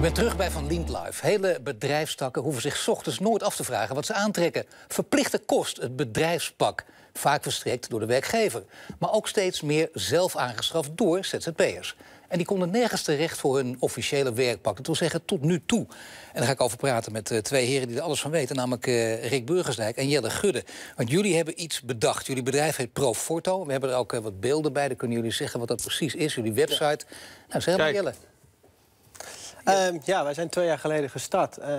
Ik ben terug bij Van Lient Live. Hele bedrijfstakken hoeven zich 's ochtends nooit af te vragen wat ze aantrekken. Verplichte kost, het bedrijfspak. Vaak verstrekt door de werkgever. Maar ook steeds meer zelf aangeschaft door ZZP'ers. En die konden nergens terecht voor hun officiële werkpak. Dat wil zeggen, tot nu toe. En daar ga ik over praten met eh, twee heren die er alles van weten. Namelijk eh, Rick Burgersdijk en Jelle Gudde. Want jullie hebben iets bedacht. Jullie bedrijf heet Proforto. We hebben er ook eh, wat beelden bij. Dan kunnen jullie zeggen wat dat precies is. Jullie website. Nou, zeg maar Kijk. Jelle. Ehm, ja, wij zijn twee jaar geleden gestart. Eh,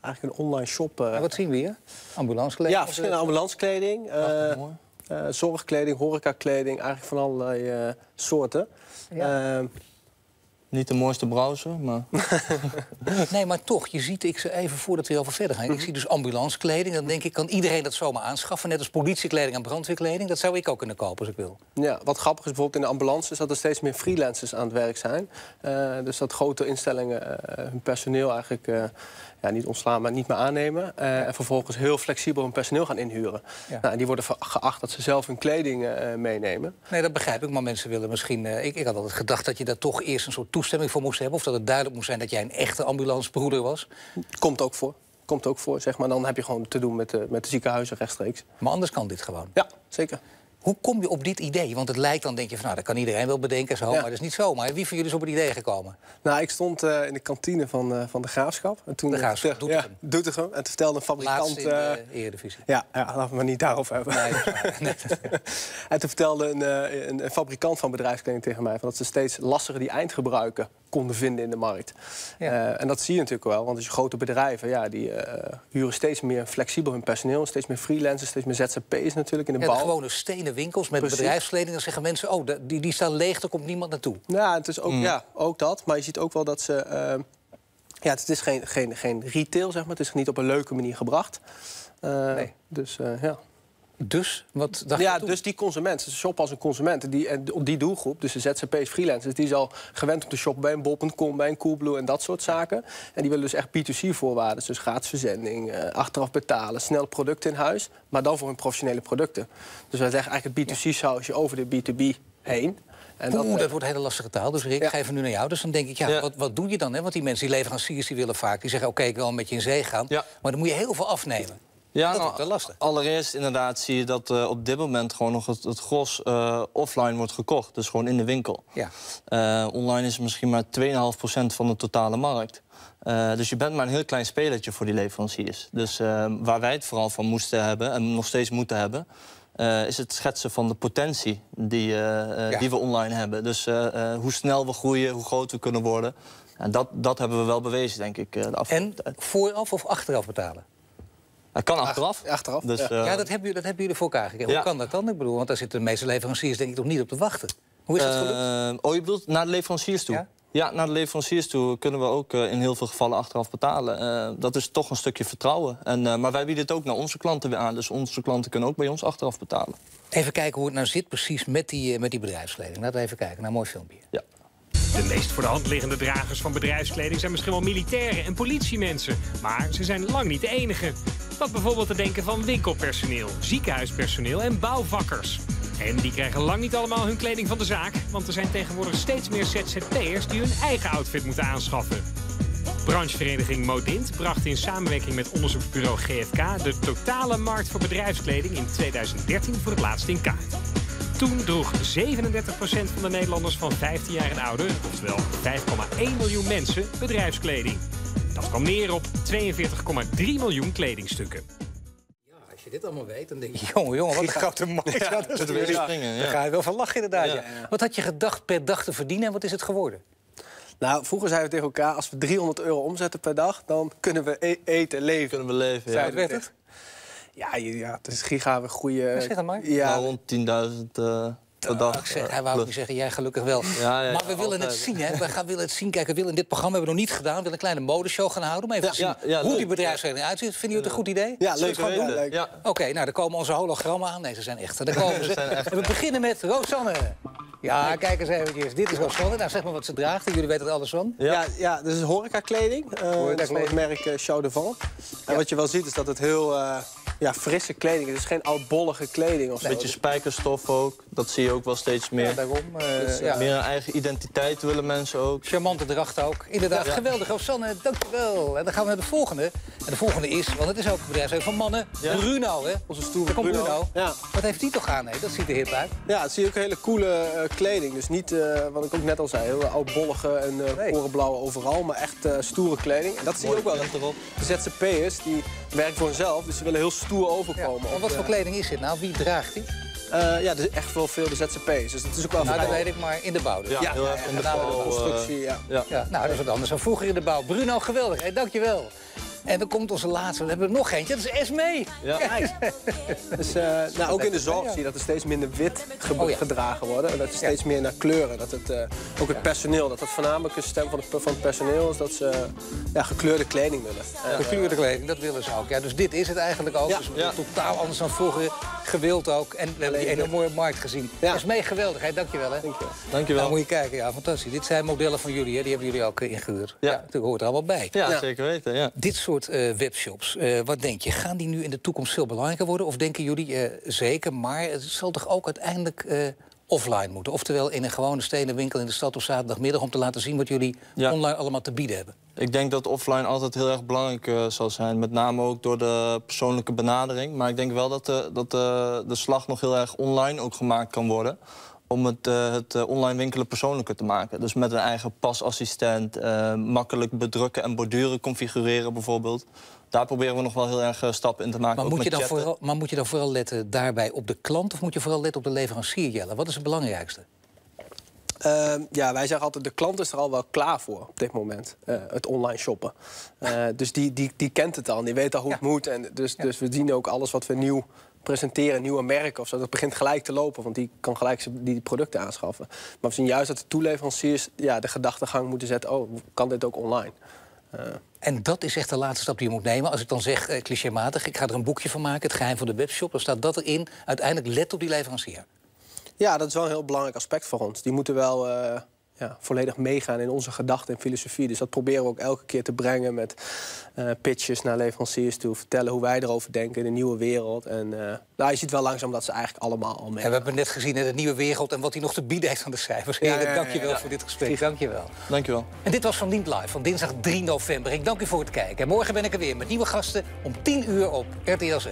eigenlijk een online shop. eh, Nou, wat zien we hier? Ambulancekleding? ja, verschillende ambulancekleding, eh, zorgkleding, horecakleding, eigenlijk van allerlei soorten. Ja. Niet de mooiste browser, maar... Nee, maar toch, je ziet, ik even voordat we hierover verder gaan... ik zie dus ambulancekleding, dan denk ik, kan iedereen dat zomaar aanschaffen? Net als politiekleding en brandweerkleding, dat zou ik ook kunnen kopen als ik wil. ja, wat grappig is bijvoorbeeld in de ambulance is dat er steeds meer freelancers aan het werk zijn. Eh, dus dat grote instellingen eh, hun personeel eigenlijk eh, ja, niet ontslaan, maar niet meer aannemen. Eh, En vervolgens heel flexibel hun personeel gaan inhuren. Ja. Nou, en die worden geacht dat ze zelf hun kleding eh, meenemen. Nee, dat begrijp ik, maar mensen willen misschien... eh, ik, ik had altijd gedacht dat je daar toch eerst een soort toestemming voor moest hebben... of dat het duidelijk moest zijn dat jij een echte ambulancebroeder was. Komt ook voor. Komt ook voor, zeg maar. Dan heb je gewoon te doen met de, met de ziekenhuizen rechtstreeks. Maar anders kan dit gewoon. Ja, zeker. Hoe kom je op dit idee? Want het lijkt dan, denk je van, nou, dat kan iedereen wel bedenken, zo, Ja. maar dat is niet zo. Maar wie van jullie is op het idee gekomen? Nou, ik stond eh, in de kantine van, eh, van de Graafschap. En toen, De Graafschap, Ja, Doetinchem. Doetinchem. En toen vertelde een fabrikant... In de eh, Eredivisie. ja, ja, laten we het niet daarover hebben. Nee, en toen vertelde een, een, een fabrikant van bedrijfskleding tegen mij... Van dat ze steeds lastiger die eindgebruiken konden vinden in de markt. Ja. Eh, en dat zie je natuurlijk wel, want als je grote bedrijven... Ja, die eh, huren steeds meer flexibel hun personeel... steeds meer freelancers, steeds meer ZZP's natuurlijk in de Ja, bouw. de gewone stenen winkels met Precies. bedrijfskleding. Dan zeggen mensen, oh, die, die staan leeg, daar komt niemand naartoe. Ja, het is ook, ja, ook dat. Maar je ziet ook wel dat ze... eh, ja, het is geen, geen, geen retail, zeg maar. Het is niet op een leuke manier gebracht. Eh, Nee. Dus ja. Dus, wat dacht je Ja, dus die consument, ze shoppen als een consument. En Die, en die doelgroep, dus de ZZP's, freelancers... die is al gewend om te shoppen bij een bol.com, bij een Coolblue en dat soort zaken. En die willen dus echt B2C-voorwaarden. Dus gratis verzending, eh, achteraf betalen, snel producten in huis... maar dan voor hun professionele producten. Dus wij zeggen eigenlijk het B2C-sausje over de B2B heen. En Oeh, dat, eh, wordt hele lastige taal. Dus Rick, Ja. ik ga even nu naar jou. Dus dan denk ik, ja, Ja. Wat, wat doe je dan? Hè? Want die mensen, die leveranciers, die willen vaak... die zeggen, oké, ik wil met je in zee gaan. Ja. Maar dan moet je heel veel afnemen. Ja, Dat nou, lastig. allereerst inderdaad zie je dat eh, op dit moment gewoon nog het, het gros eh, offline wordt gekocht. Dus gewoon in de winkel. Ja. Eh, online is misschien maar 2,5% van de totale markt. Dus je bent maar een heel klein spelertje voor die leveranciers. Dus waar wij het vooral van moesten hebben en nog steeds moeten hebben... is het schetsen van de potentie die, Ja. die we online hebben. Dus hoe snel we groeien, hoe groot we kunnen worden. En dat, dat hebben we wel bewezen, denk ik, de afgelopen En vooraf of achteraf betalen? Dat kan achteraf. achteraf, Dus, ja. eh, ja, dat hebben, jullie, dat hebben jullie voor elkaar gekregen. Ja. Hoe kan dat dan? Ik bedoel, want daar zitten de meeste leveranciers denk ik toch niet op te wachten. Hoe is dat gelukt? Eh, oh, je bedoelt naar de leveranciers toe? Ja? Ja? naar de leveranciers toe kunnen we ook eh, in heel veel gevallen achteraf betalen. Eh, dat is toch een stukje vertrouwen. En, eh, maar wij bieden het ook naar onze klanten weer aan. Dus onze klanten kunnen ook bij ons achteraf betalen. Even kijken hoe het nou zit precies met die, met die bedrijfskleding. Laten we even kijken naar een mooi filmpje. Ja. De meest voor de hand liggende dragers van bedrijfskleding zijn misschien wel militairen en politiemensen. Maar ze zijn lang niet de enige. Wat bijvoorbeeld te denken van winkelpersoneel, ziekenhuispersoneel en bouwvakkers. En die krijgen lang niet allemaal hun kleding van de zaak. Want er zijn tegenwoordig steeds meer ZZP'ers die hun eigen outfit moeten aanschaffen. Branchevereniging Modint bracht in samenwerking met onderzoeksbureau GFK... de totale markt voor bedrijfskleding in 2013 voor het laatst in kaart. Toen droeg 37% van de Nederlanders van 15 jaar en ouder, oftewel 5,1 miljoen mensen, bedrijfskleding. Dat kwam neer op 42,3 miljoen kledingstukken. Als je dit allemaal weet, dan denk je, jongen, jongen, wat een grote markt. Ja, dat we weer- springen, ja. Daar ga je wel van lachen inderdaad. Ja. ja. Wat had je gedacht per dag te verdienen en wat is het geworden? Nou, vroeger zeiden we tegen elkaar... als we 300 euro omzetten per dag, dan kunnen we e- eten, leven. Kunnen we leven, ja. We werd het? Ja, je- ja, het is giga we groeien. Ja, zeg het maar. Ja, Nou, rond 10.000 eh Ik zeg, eh, hij wou ook niet zeggen, jij gelukkig wel. Ja, ja, maar we willen het zien, hè? We gaan, willen het zien. Kijk, we willen in dit programma, hebben we nog niet gedaan... we willen een kleine modeshow gaan houden... om even Ja, te zien ja, ja, hoe leuk. die bedrijfsleding uitziet. Vinden jullie het een goed idee? ja leuk. het leuk. Oké, nou, dan komen onze hologrammen aan. Nee, ze zijn echt. Daar komen ze. En we beginnen met Rosanne. Ja, kijk eens eventjes. Dit is Rosanne. Nou, zeg maar wat ze draagt. Jullie weten er alles van. Ja, ja, dit is horecakleding. eh dat is van het merk uh, Chau de Van. En wat je wel ziet is dat het heel eh, ja, frisse kleding is. Het is geen oudbollige kleding of zo. Beetje spijkerstof ook. Dat zie je ook wel steeds meer. Ja, daarom. eh, Dus, ja. Meer een eigen identiteit willen mensen ook. Charmante dracht ook. Inderdaad, geweldig. Rosanne, dankjewel. En dan gaan we naar de volgende. En de volgende is, want het is ook een bedrijfsleven van mannen, Ja. Bruno, hè? Onze stoere Bruno. Bruno. Ja. Wat heeft die toch aan, hè? Dat ziet er hip uit. Ja, het zie je ook hele coole eh, kleding. Dus niet, eh, wat ik ook net al zei, heel oudbollige en eh Nee. korenblauwe overal, maar echt eh, stoere kleding. En dat zie je ook wel. erop. De ZZP'ers, die werken voor hunzelf, dus ze willen heel stoer overkomen. Maar op, wat voor kleding is dit nou? Wie draagt die? Eh, ja, dus echt wel veel de ZZP'ers. Dus dat is ook wel Nou, dat weet ik, maar in de bouw dus. Ja, Ja, heel erg in de met name bouw, de eh, constructie, ja. ja. Ja, nou, dat is wat anders dan vroeger in de bouw. Bruno, geweldig. Hey, dankjewel. En dan komt onze laatste. We hebben er nog eentje. Dat is Esmee. Ja. Dus, eh, nou, ook in de zorg zie je dat er steeds minder wit ge- Oh ja. gedragen wordt. En dat er steeds meer naar kleuren. Dat het, eh, ook het personeel, dat het voornamelijk een stem van het, van het personeel is dat ze ja, gekleurde kleding willen. Gekleurde kleding, dat willen ze ook. Ja, dus dit is het eigenlijk ook. Ja. Dus Ja. totaal anders dan vroeger. Gewild ook. En we hebben die ene mooie markt gezien. Ja. Esmee, geweldig. Hey, dankjewel. Hè. Dankjewel. Dankjewel. Nou, moet je kijken. Ja, fantastisch. Dit zijn modellen van jullie. Hè. Die hebben jullie ook eh, ingehuurd. Ja. dat hoort er allemaal bij. Ja, Ja. zeker weten. Ja. Dit soort eh, webshops, eh, wat denk je? Gaan die nu in de toekomst veel belangrijker worden? Of denken jullie eh, zeker, maar het zal toch ook uiteindelijk offline moeten? Oftewel in een gewone stenen winkel in de stad op zaterdagmiddag... om te laten zien wat jullie Ja. online allemaal te bieden hebben. Ik denk dat offline altijd heel erg belangrijk zal zijn. Met name ook door de persoonlijke benadering. Maar ik denk wel dat, de, dat de, de slag nog heel erg online ook gemaakt kan worden. Om het, eh, het eh, online winkelen persoonlijker te maken. Dus met een eigen pasassistent, eh, makkelijk bedrukken en borduren configureren bijvoorbeeld. Daar proberen we nog wel heel erg stappen in te maken. Maar moet, je dan vooral, maar moet je dan vooral letten daarbij op de klant... of moet je vooral letten op de leverancier, Jelle? Wat is het belangrijkste? Ehm, ja, wij zeggen altijd, de klant is er al wel klaar voor op dit moment. eh, het online shoppen. Eh, dus die, die, die kent het al en die weet al hoe het moet. En dus, dus we zien ook alles wat we nieuw presenteren, nieuwe merken of zo. Dat begint gelijk te lopen, want die kan gelijk die producten aanschaffen. Maar we zien juist dat de toeleveranciers ja, de gedachtegang moeten zetten... oh, kan dit ook online? Eh, En dat is echt de laatste stap die je moet nemen. Als ik dan zeg, eh, clichématig, ik ga er een boekje van maken... het geheim van de webshop, dan staat dat erin. Uiteindelijk let op die leverancier. Ja, dat is wel een heel belangrijk aspect voor ons. Die moeten wel eh, ja, volledig meegaan in onze gedachten en filosofie. Dus dat proberen we ook elke keer te brengen met eh, pitches naar leveranciers toe. Vertellen hoe wij erover denken in de nieuwe wereld. En eh, nou, je ziet wel langzaam dat ze eigenlijk allemaal al mee. En we hebben net gezien in de nieuwe wereld... en wat hij nog te bieden heeft aan de cijfers. Ja, Heren, ja, ja, dank je wel ja. voor dit gesprek. Dank je wel. Dankjewel. En dit was Van Dient Live van dinsdag 3 november. Ik dank u voor het kijken. En morgen ben ik er weer met nieuwe gasten om 10 uur op RTL Z.